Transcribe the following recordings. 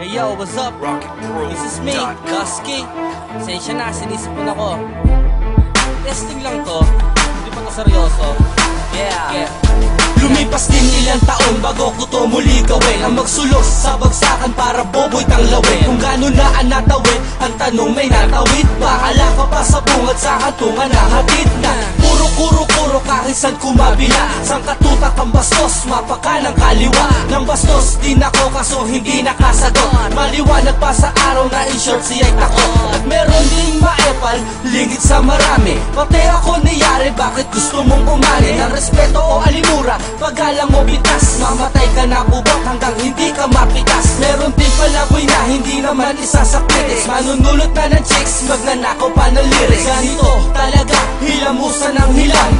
Hey yo, what's up? This is me, Dusky. Sensya na, sinisipon ako. Testing lang to. Hindi pa to seryoso. Yeah. yeah. Lumipas din ilang taon bago ko to muli gawin Ang magsulos sa bagsakan para boboy tanglawin Kung gano'n na ang natawid, ang tanong may natawid ba? Ala ka pa sa bungad sa katungan na hatid saan kumabila Sang katutak ang bastos, mapaka ng kaliwa. Nang bastos din ako kaso hindi nakasagot Maliwanag pa sa araw na in short siya'y takot. At meron ding maepal, lingit sa marami. Pati ako niyari, bakit gusto mong umali? Ng respeto o alimura, paggalang mo bitas. Mamatay ka na bubot hanggang hindi ka mapitas. Meron din palaboy na hindi naman isa sa critics. Manunulot na ng chicks, magnanakaw pa ng lyrics. Ganito talaga, hilamusan ng hilang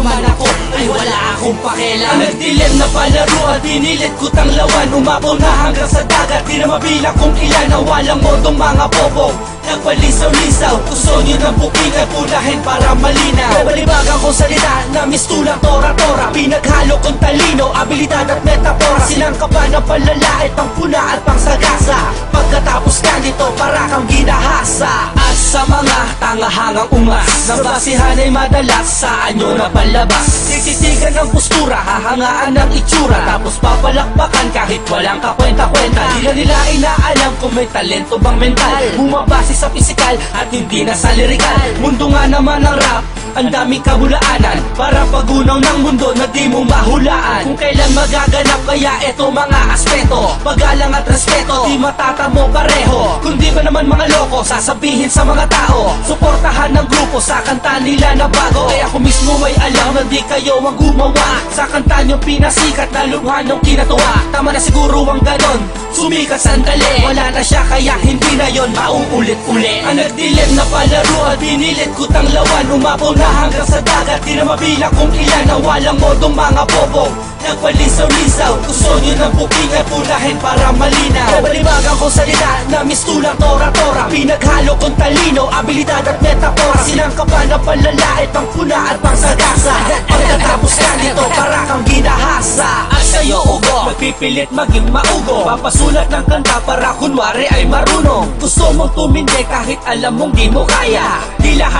man ako, ay wala akong pakialam. Nagdilim na palaro at pinilit ko tang lawan Umapaw na hanggang sa dagat, di na mabilang kung ilan Ang walang modong mga bobong Nagpalisaw-lisaw Gusto nyo ng booking at pulahin para malinaw. Balibagan kong salita na mistulang tora-tora. Pinaghalo kong talino, abilidad at metapora. Sinangkapan ng palalait, pang puna at pang sagasa Pagkatapos ka nito, para kang ginahasa. At sa mga tangahangang ungas Na basihan ay madalas sa anyo na palabas. Tititigan ng postura, hahangaan ng itsura. Tapos papalakpakan kahit walang kakwenta-kwenta. Di na nila inaalam kung may talento bang mental. Bumabase sa pisikal at hindi na sa lirikal. Mundo nga naman ng rap ang daming kabulaanan Para pagunaw ng mundo na di mo mahulaan. Kung kailan magaganap kaya eto mga aspeto. Paggalang at respeto, di matatamo pareho. Kundi ba naman mga loko, sasabihin sa mga tao. Suportahan ng grupo sa kanta nila na bago. Kaya ako mismo may alam na di kayo ang gumawa. Sa kanta nyo pinasikat na lubhan ng kinatuwa. Tama na siguro ang ganon, sumikat sandali. Wala na siya kaya hindi na yon mauulit-uli Ang nagdilim na palaro at binilit ko tang lawan Umapaw na hanggang sa dagat Di na mabilang kung ilan na walang modong mga bobong Nagpalisaw-lisaw Gusto nyo ng booking at pulahin para malinaw. Balibagan kong salita na mistulang tora-tora. Pinaghalo kong talino, abilidad at metapora. Sinangkapan ng palalait, pang puna at pang sagasa Pagkatapos ka nito, para kang ginahasa At sa'yo ugo, magpipilit maging maugo. Papasulat ng kanta para kunwari ay marunong. Gusto mong tumindi kahit alam mong di mo kaya. Di lahat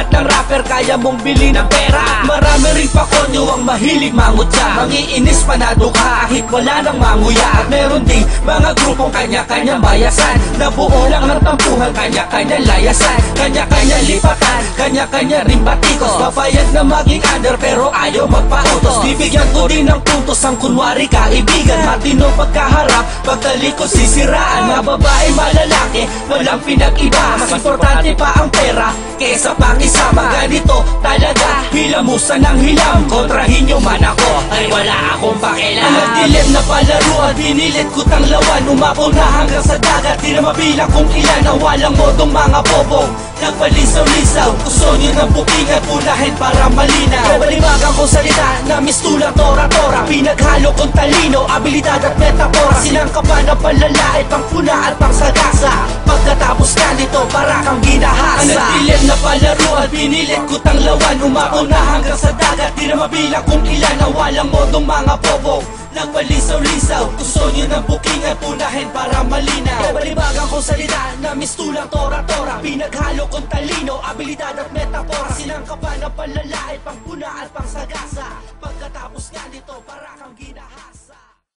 kaya mong bili ng pera. Marami rin pa konyo ang mahilig mangutya. Mangiinis panado ka kahit wala nang manguya At meron ding mga grupong kanya-kanyang bayasan. Nabuo lang ng tampuhan, kanya-kanya layasan. Kanya-kanya lipatan, kanya-kanya rin batikos. Papayag na maging under pero ayaw magpautos Bibigyan ko din ng puntos ang kunwari kaibigan. Matino pagkaharap, pagtalikod sisiraan. Mga babae malalaki, walang pinag-iba. Mas importante pa ang pera kesa pangisama. Ganito talaga, hilamusan ng hilam Kontrahin nyo man ako, ay wala akong pakialam. Ang nagdilim na palaro at binilit ko tang lawan Umapaw na hanggang sa dagat, di na mabilang kung ilan Ang walang modong mga bobong. Nagpalisaw-lisaw Gusto nyo ng booking at pulahin para malinaw. Balibagan kong salita na mistulang tora-tora. Pinaghalo kong talino, abilidad at metapora. Sinangkapan ng palalait, Ang nagdilim na palaro at pinilit ko tang lawan. Umapaw na hanggang sa dagat, di na mabilang kung ilan Ang walang modong mga bobong Nagpalisaw-lisaw Gusto nyo ng booking at punahin para malinaw. Balibagan kong salita na mistulang tora-tora. Pinaghalo kong talino, abilidad at metapora. Sinangkapan ng palalait, pang puna at pang sagasa. Pagkatapos nga nito para